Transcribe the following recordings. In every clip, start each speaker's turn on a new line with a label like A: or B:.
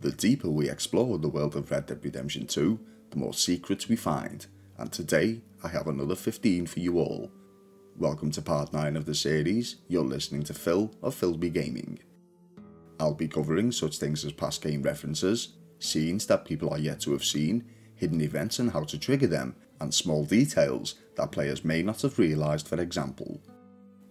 A: The deeper we explore the world of Red Dead Redemption 2, the more secrets we find, and today I have another 15 for you all. Welcome to part 9 of the series, you're listening to Phil of Filbee Gaming. I'll be covering such things as past game references, scenes that people are yet to have seen, hidden events and how to trigger them, and small details that players may not have realised for example.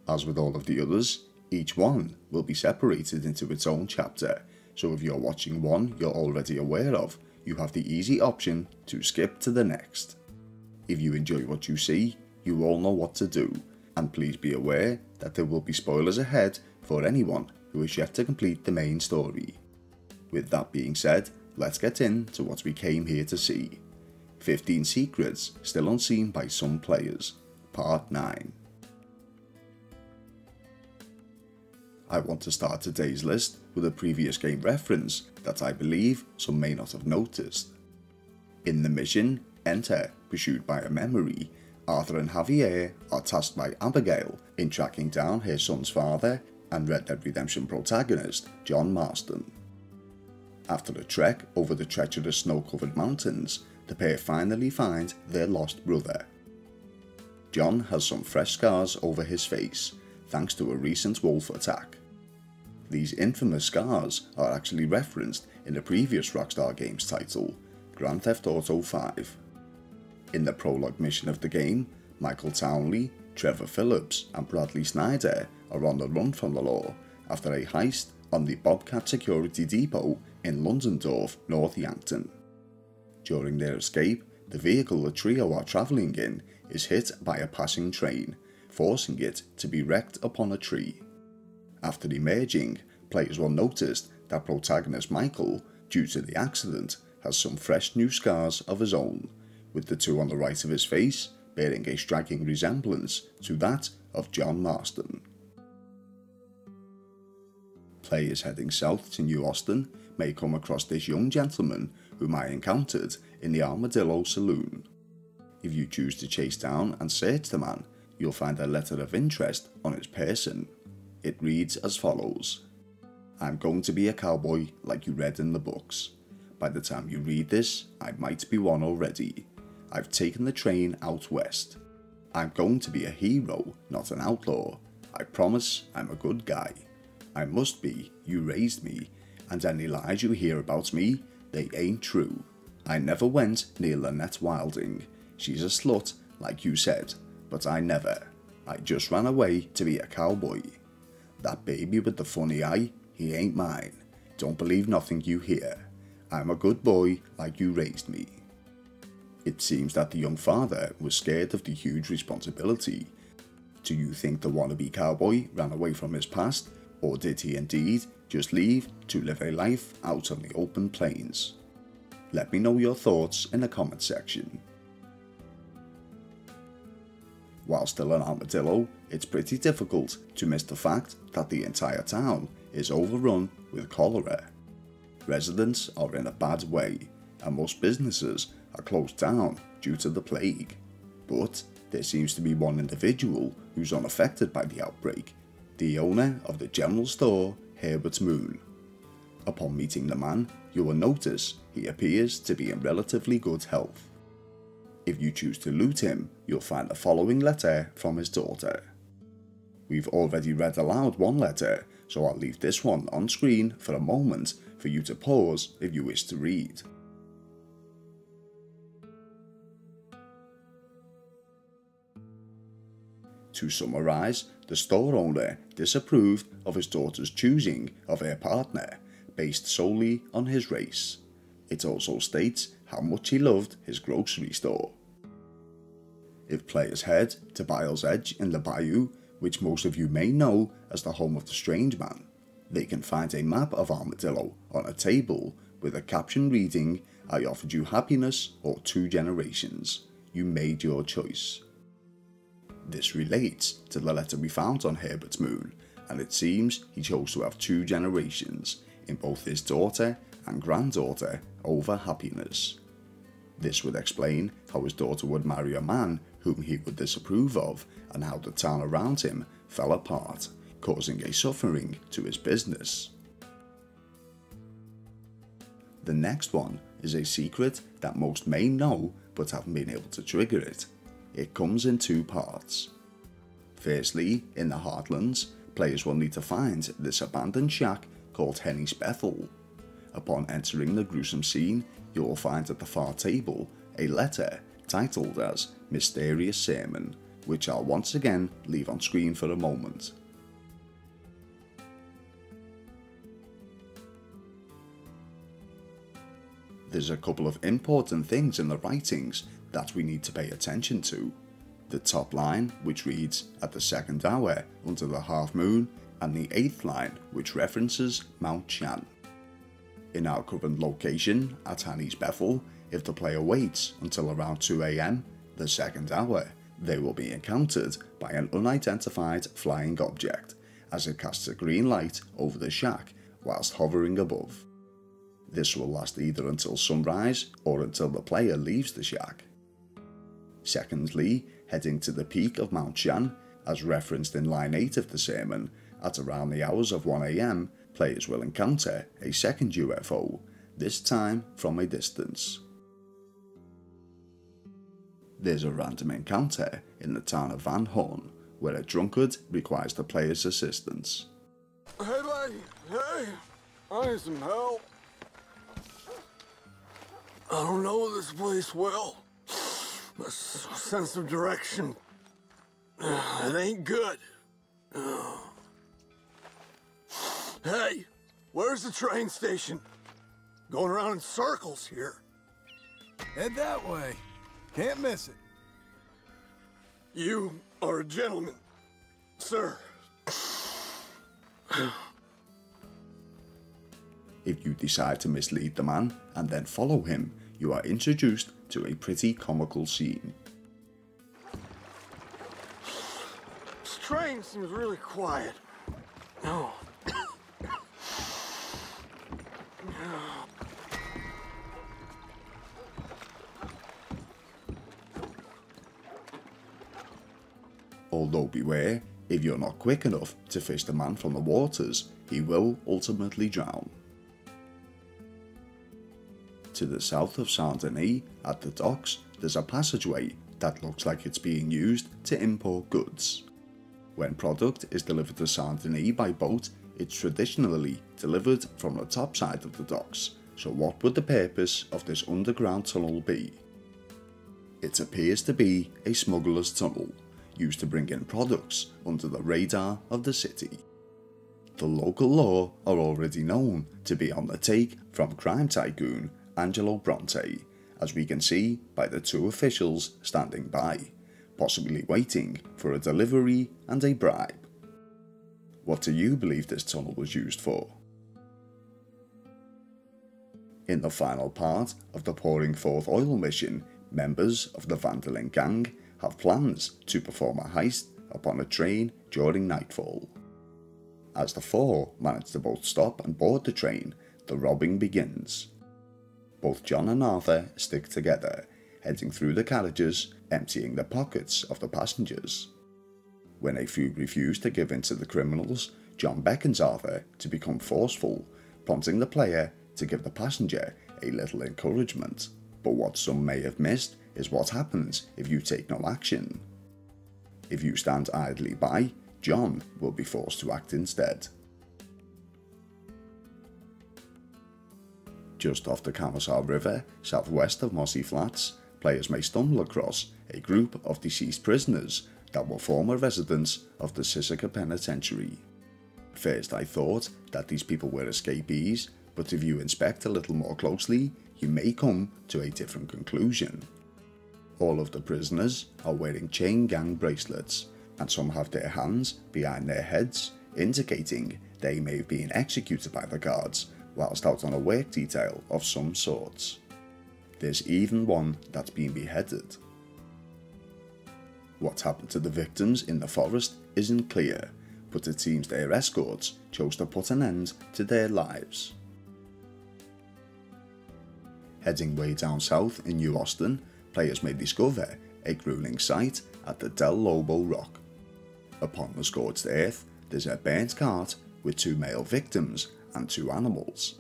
A: As with all of the others, each one will be separated into its own chapter, so if you're watching one you're already aware of, you have the easy option to skip to the next. If you enjoy what you see, you all know what to do, and please be aware that there will be spoilers ahead for anyone who is yet to complete the main story. With that being said, let's get into what we came here to see. 15 Secrets Still Unseen by Some Players, Part 9. I want to start today's list with a previous game reference that I believe some may not have noticed. In the mission, Enter, pursued by a memory, Arthur and Javier are tasked by Abigail in tracking down her son's father and Red Dead Redemption protagonist John Marston. After a trek over the treacherous snow-covered mountains, the pair finally find their lost brother. John has some fresh scars over his face, thanks to a recent wolf attack. These infamous scars are actually referenced in the previous Rockstar Games title, Grand Theft Auto 5. In the prologue mission of the game, Michael Townley, Trevor Phillips and Bradley Snyder are on the run from the law after a heist on the Bobcat Security Depot in Ludendorff, North Yankton. During their escape, the vehicle the trio are travelling in is hit by a passing train, forcing it to be wrecked upon a tree. After emerging, players will notice that protagonist Michael, due to the accident, has some fresh new scars of his own, with the two on the right of his face bearing a striking resemblance to that of John Marston. Players heading south to New Austin may come across this young gentleman whom I encountered in the Armadillo Saloon. If you choose to chase down and search the man, you'll find a letter of interest on his person. It reads as follows I'm going to be a cowboy like you read in the books. By the time you read this, I might be one already. I've taken the train out west. I'm going to be a hero, not an outlaw. I promise I'm a good guy. I must be, you raised me, and any lies you hear about me, they ain't true. I never went near Lynette Wilding. She's a slut, like you said, but I never. I just ran away to be a cowboy. That baby with the funny eye, he ain't mine. Don't believe nothing you hear. I'm a good boy like you raised me. It seems that the young father was scared of the huge responsibility. Do you think the wannabe cowboy ran away from his past, or did he indeed just leave to live a life out on the open plains? Let me know your thoughts in the comment section. While still an armadillo, it's pretty difficult to miss the fact that the entire town is overrun with cholera. Residents are in a bad way, and most businesses are closed down due to the plague. But there seems to be one individual who's unaffected by the outbreak, the owner of the general store Herbert Moon. Upon meeting the man, you will notice he appears to be in relatively good health. If you choose to loot him, you'll find the following letter from his daughter. We've already read aloud one letter, so I'll leave this one on screen for a moment for you to pause if you wish to read. To summarise, the store owner disapproved of his daughter's choosing of her partner based solely on his race. It also states how much he loved his grocery store. If players head to Bile's Edge in the Bayou, which most of you may know as the home of the Strange Man, they can find a map of Armadillo on a table with a caption reading, I offered you happiness or two generations. You made your choice. This relates to the letter we found on Herbert's moon, and it seems he chose to have two generations, in both his daughter and granddaughter, over happiness. This would explain how his daughter would marry a man whom he would disapprove of, and how the town around him fell apart, causing a suffering to his business. The next one is a secret that most may know but haven't been able to trigger it. It comes in two parts. Firstly, in the Heartlands, players will need to find this abandoned shack called Henny's Bethel. Upon entering the gruesome scene, you will find at the far table a letter titled as Mysterious Sermon, which I'll once again leave on screen for a moment. There's a couple of important things in the writings that we need to pay attention to. The top line, which reads, at the second hour, under the half moon, and the eighth line, which references Mount Shann. In our current location, at Henny's Bethel, if the player waits until around 2am, the second hour, they will be encountered by an unidentified flying object as it casts a green light over the shack whilst hovering above. This will last either until sunrise or until the player leaves the shack. Secondly, heading to the peak of Mount Shann, as referenced in line 8 of the sermon, at around the hours of 1am, players will encounter a second UFO, this time from a distance. There's a random encounter in the town of Van Horn, where a drunkard requires the player's assistance.
B: Hey, lady, hey, I need some help. I don't know this place well. A sense of direction. Uh, it ain't good. Uh. Hey, where's the train station? Going around in circles here.
C: Head that way. Can't miss it.
B: You are a gentleman, sir.
A: If you decide to mislead the man and then follow him, you are introduced to a pretty comical scene.
B: This train seems really quiet. No.
A: If you're not quick enough to fish the man from the waters, he will ultimately drown. To the south of Saint Denis, at the docks, there's a passageway that looks like it's being used to import goods. When product is delivered to Saint Denis by boat, it's traditionally delivered from the top side of the docks, so what would the purpose of this underground tunnel be? It appears to be a smuggler's tunnel, used to bring in products under the radar of the city. The local law are already known to be on the take from crime tycoon Angelo Bronte, as we can see by the two officials standing by, possibly waiting for a delivery and a bribe. What do you believe this tunnel was used for? In the final part of the Pouring Forth Oil mission, members of the Van gang have plans to perform a heist upon a train during nightfall. As the four manage to both stop and board the train, the robbing begins. Both John and Arthur stick together, heading through the carriages, emptying the pockets of the passengers. When a few refuse to give in to the criminals, John beckons Arthur to become forceful, prompting the player to give the passenger a little encouragement. But what some may have missed is what happens if you take no action. If you stand idly by, John will be forced to act instead. Just off the Kamassa River, southwest of Mossy Flats, players may stumble across a group of deceased prisoners that were former residents of the Sisika Penitentiary. First I thought that these people were escapees, but if you inspect a little more closely, you may come to a different conclusion. All of the prisoners are wearing chain gang bracelets, and some have their hands behind their heads, indicating they may have been executed by the guards whilst out on a work detail of some sorts. There's even one that's been beheaded. What happened to the victims in the forest isn't clear, but it seems their escorts chose to put an end to their lives. Heading way down south in New Austin, players may discover a grueling sight at the Del Lobo Rock. Upon the scorched earth, there's a burnt cart with two male victims and two animals.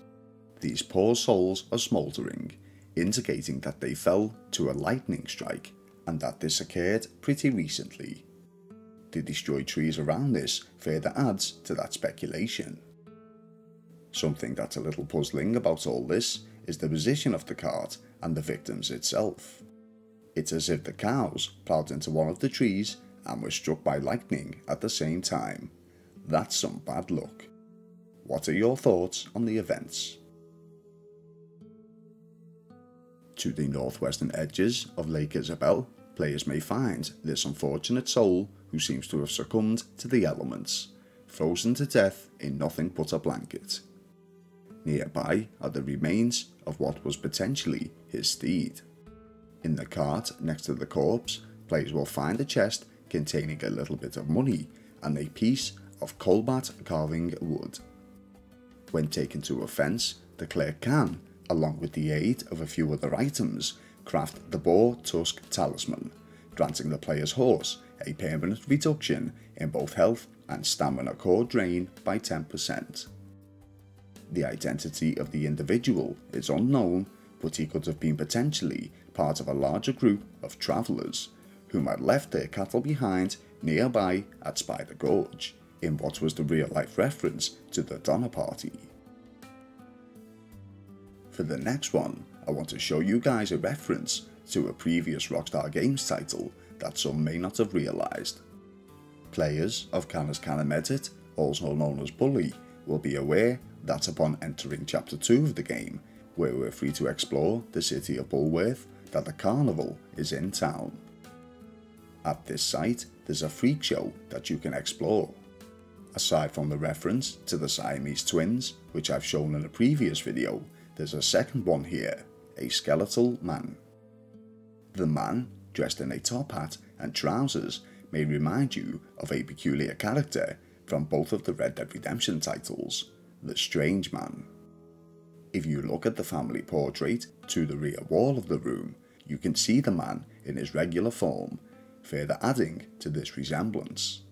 A: These poor souls are smouldering, indicating that they fell to a lightning strike and that this occurred pretty recently. The destroyed trees around this further adds to that speculation. Something that's a little puzzling about all this is the position of the cart and the victims itself. It's as if the cows ploughed into one of the trees and were struck by lightning at the same time. That's some bad luck. What are your thoughts on the events? To the northwestern edges of Lake Isabel, players may find this unfortunate soul who seems to have succumbed to the elements, frozen to death in nothing but a blanket. Nearby are the remains of what was potentially his steed. In the cart next to the corpse, players will find a chest containing a little bit of money and a piece of cobalt carving wood. When taken to a fence, the clerk can, along with the aid of a few other items, craft the Boar Tusk Talisman, granting the player's horse a permanent reduction in both health and stamina core drain by 10%. The identity of the individual is unknown, but he could have been potentially part of a larger group of travellers whom had left their cattle behind nearby at Spider Gorge, in what was the real life reference to the Donner Party. For the next one, I want to show you guys a reference to a previous Rockstar Games title that some may not have realised. Players of Canis Canem Edit, also known as Bully, will be aware that upon entering Chapter 2 of the game, where we're free to explore the city of Bullworth, that the carnival is in town. At this site, there's a freak show that you can explore. Aside from the reference to the Siamese twins, which I've shown in a previous video, there's a second one here, a skeletal man. The man, dressed in a top hat and trousers, may remind you of a peculiar character from both of the Red Dead Redemption titles, the Strange Man. If you look at the family portrait to the rear wall of the room, you can see the man in his regular form, further adding to this resemblance.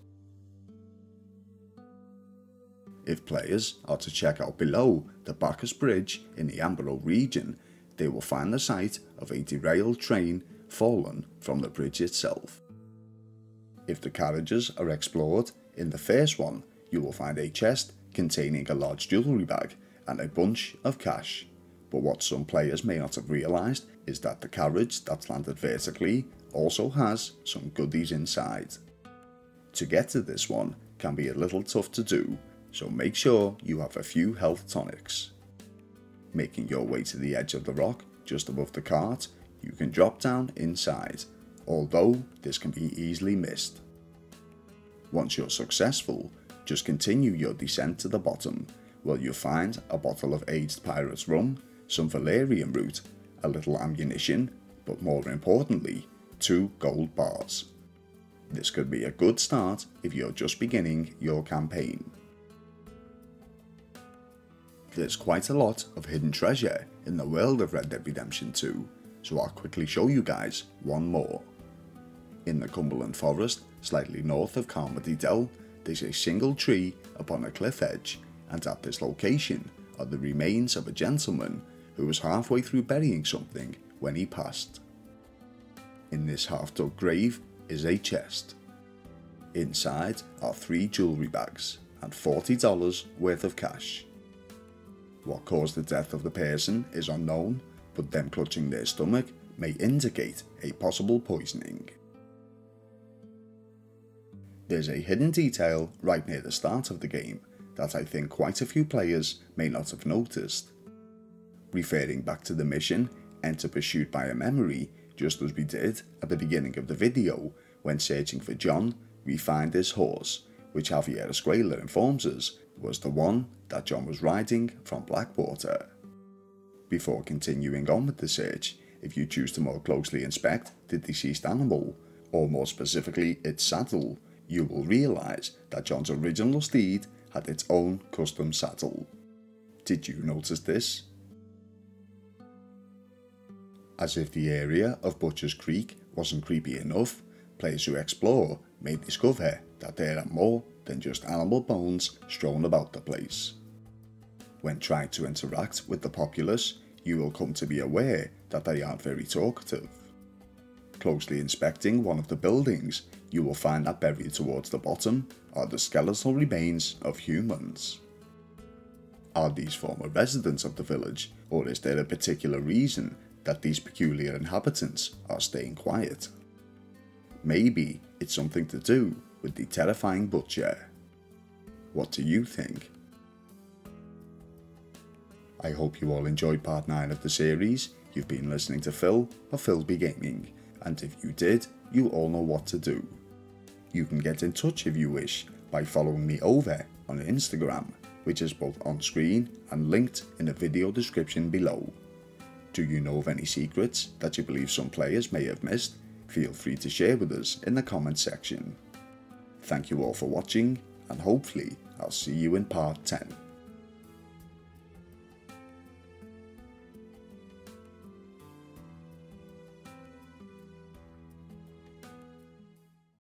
A: If players are to check out below the Bacchus Bridge in the Ambro region, they will find the site of a derailed train fallen from the bridge itself. If the carriages are explored, in the first one you will find a chest containing a large jewellery bag and a bunch of cash. But what some players may not have realised is that the carriage that's landed vertically also has some goodies inside. To get to this one can be a little tough to do, so make sure you have a few health tonics. Making your way to the edge of the rock just above the cart, you can drop down inside, although this can be easily missed. Once you're successful, just continue your descent to the bottom, where you'll find a bottle of aged pirate's rum, some valerian root, a little ammunition, but more importantly, two gold bars. This could be a good start if you're just beginning your campaign. There's quite a lot of hidden treasure in the world of Red Dead Redemption 2, so I'll quickly show you guys one more. In the Cumberland Forest, slightly north of Carmody Dell, there's a single tree upon a cliff edge, and at this location are the remains of a gentleman who was halfway through burying something when he passed. In this half-dug grave is a chest. Inside are three jewellery bags and $40 worth of cash. What caused the death of the person is unknown, but them clutching their stomach may indicate a possible poisoning. There's a hidden detail right near the start of the game that I think quite a few players may not have noticed. Referring back to the mission, enter pursued by a memory, just as we did at the beginning of the video when searching for John, we find this horse, which Javier Escuela informs us was the one that John was riding from Blackwater. Before continuing on with the search, if you choose to more closely inspect the deceased animal, or more specifically its saddle, you will realise that John's original steed had its own custom saddle. Did you notice this? As if the area of Butcher's Creek wasn't creepy enough, players who explore may discover that there are more than just animal bones strewn about the place. when trying to interact with the populace, you will come to be aware that they aren't very talkative. Closely inspecting one of the buildings, you will find that buried towards the bottom are the skeletal remains of humans. Are these former residents of the village, or is there a particular reason that these peculiar inhabitants are staying quiet? Maybe it's something to do with the terrifying butcher. What do you think? I hope you all enjoyed part 9 of the series. You've been listening to Phil of Filbee Gaming, and if you did, you all know what to do. You can get in touch if you wish by following me over on Instagram which is both on screen and linked in the video description below. Do you know of any secrets that you believe some players may have missed? Feel free to share with us in the comments section. Thank you all for watching and hopefully I'll see you in part 10.